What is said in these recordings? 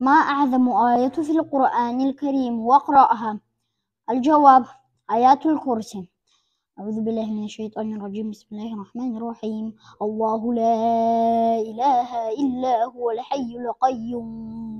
ما أعظم آية في القرآن الكريم واقرأها. الجواب آيات الكرسي. أعوذ بالله من الشيطان الرجيم. بسم الله الرحمن الرحيم. الله لا إله إلا هو الحي القيوم.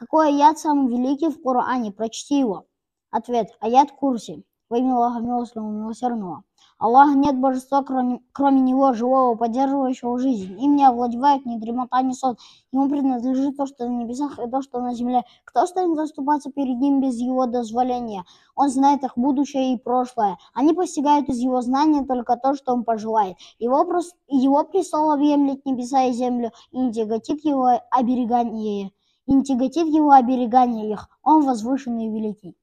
Какой аят самый великий в Коране? Прочти его. Ответ. Аят Курси. Во имя Аллаха Милостивого Милосердного. Аллах нет божества, кроме, кроме Него, живого, поддерживающего жизнь. Им не овладевает ни дремота, ни сон. Ему принадлежит то, что на небесах, и то, что на земле. Кто станет заступаться перед Ним без Его дозволения? Он знает их будущее и прошлое. Они постигают из Его знания только то, что Он пожелает. Его, прос... его престол объемлет небеса и землю, и не тяготит Его оберегание, и не тяготит Его оберегание их. Он возвышенный и великий.